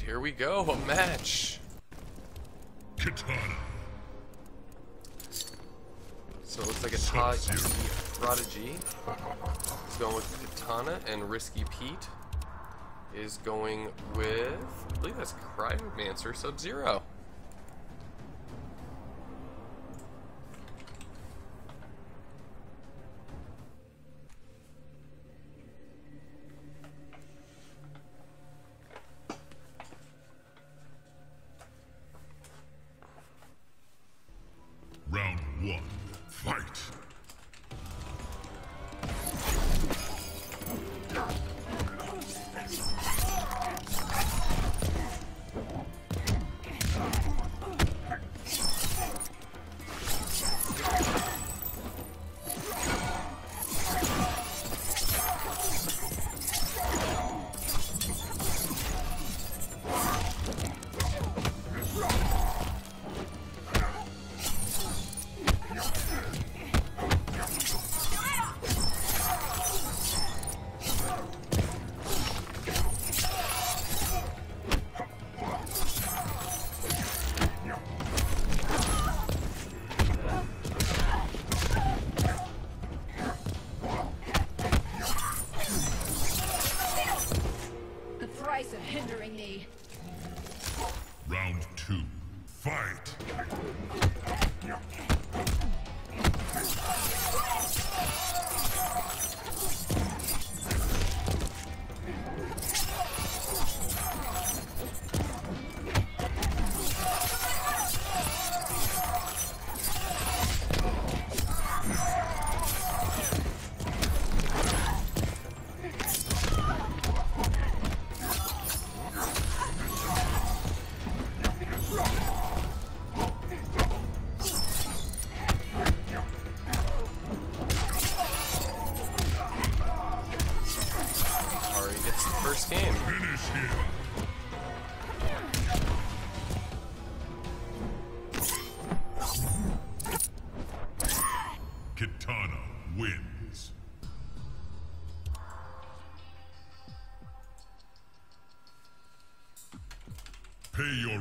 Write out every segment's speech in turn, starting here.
Alright, here we go. A match. Kitana. So it looks like a tie Prodigy is going with Kitana, and Risky Pete is going with, I believe that's Cryomancer Sub-Zero. Round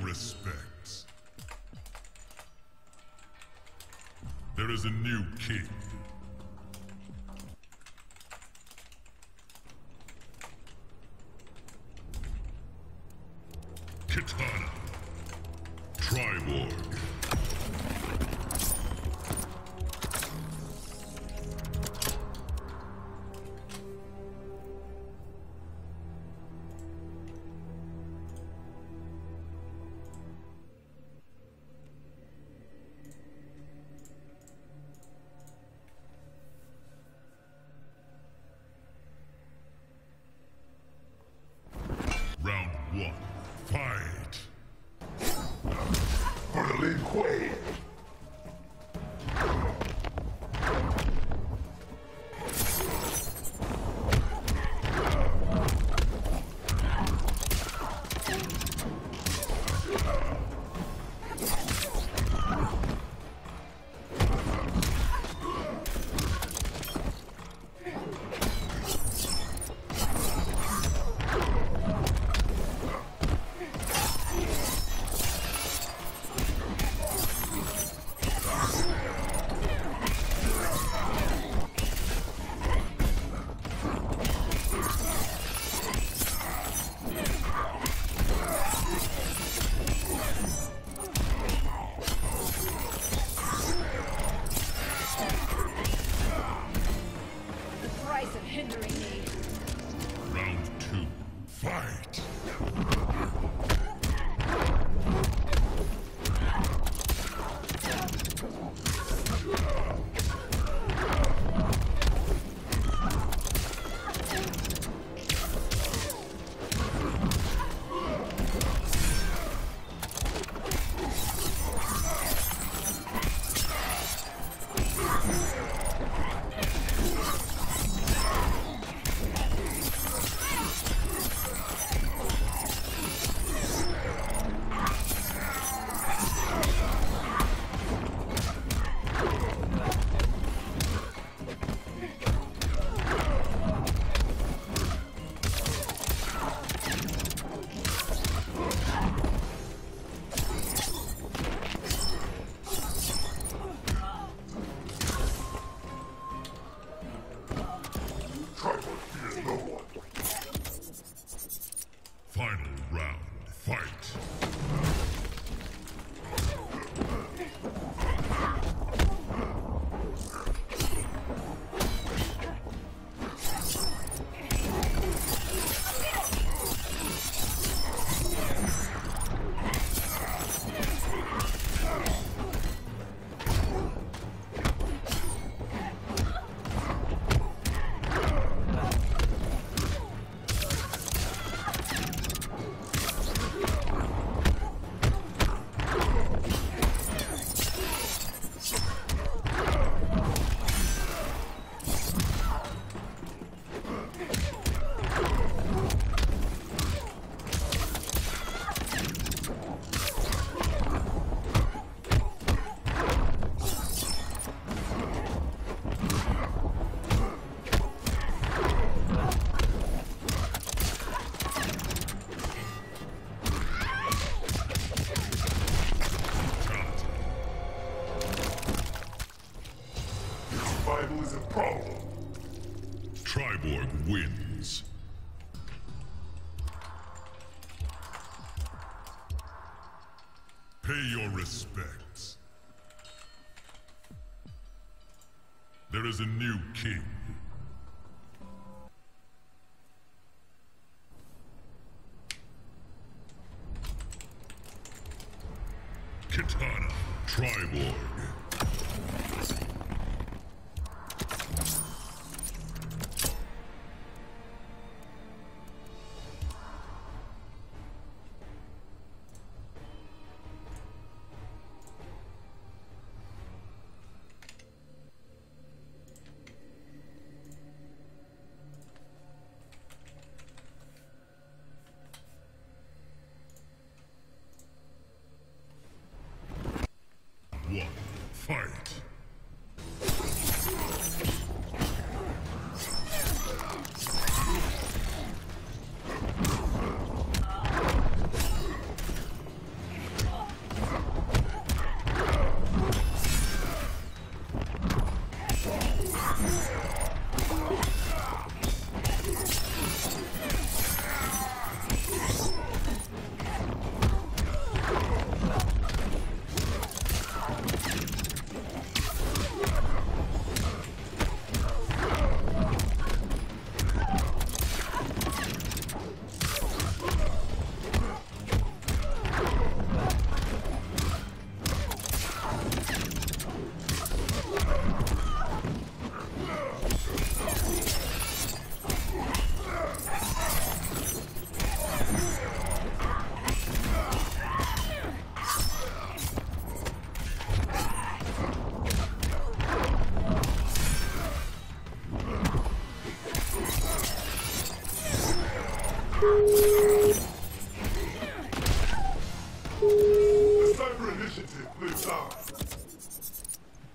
respects. There is a new king. Prowl. Triborg wins. Pay your respects. There is a new king. Kitana, Triborg. Fight.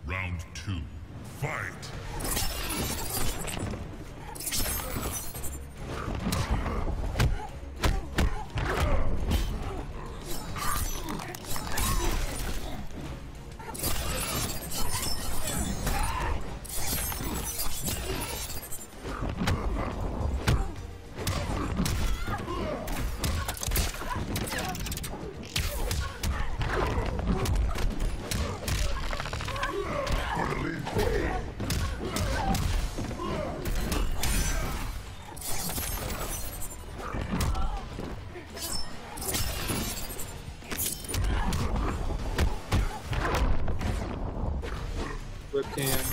Round two, fight.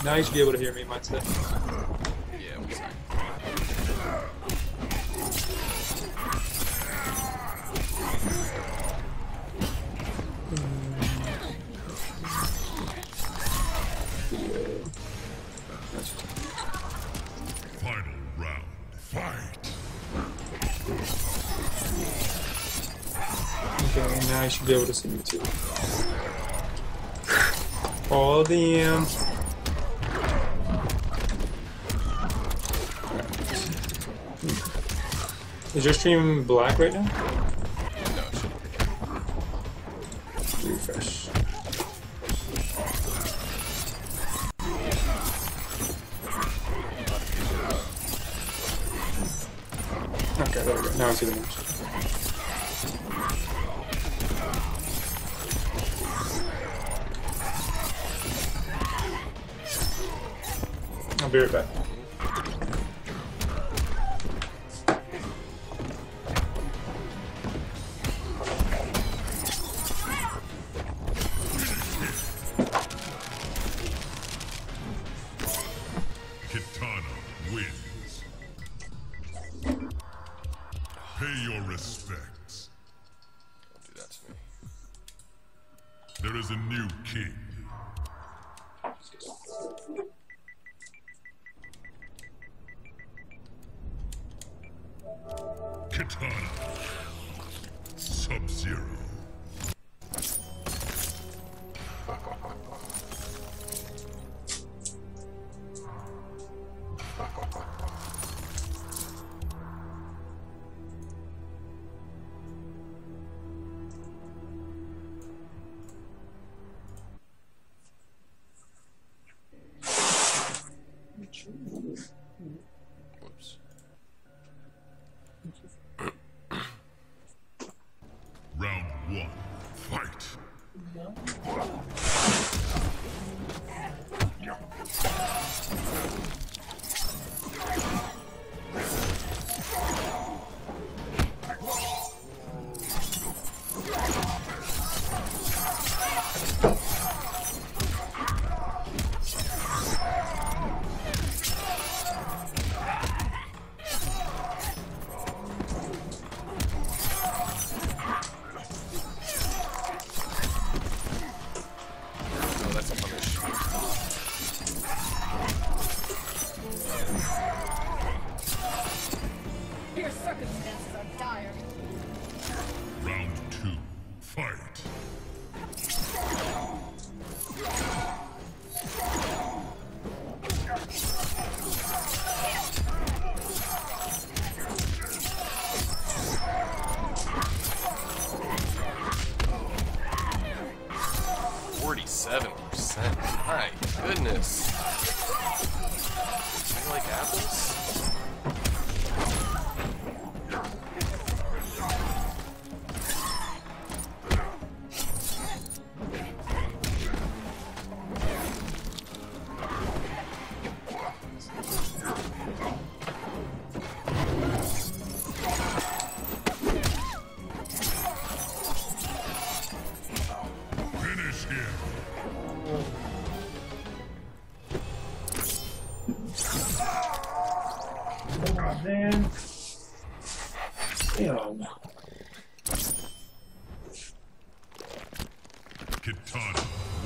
Now you should be able to hear me, mindset. Yeah, we see. Final round, fight. Okay, now you should be able to see me too. All the of Is your stream black right now? No, it Refresh. Okay, there we go. Now I see the match. I'll be right back. Pay your respects. Don't do that to me. There is a new king. Kitana. Sub-Zero. Bırak.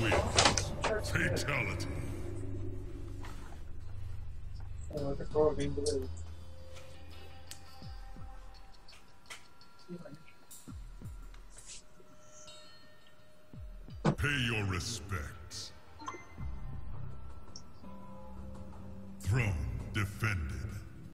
Wins. Fatality.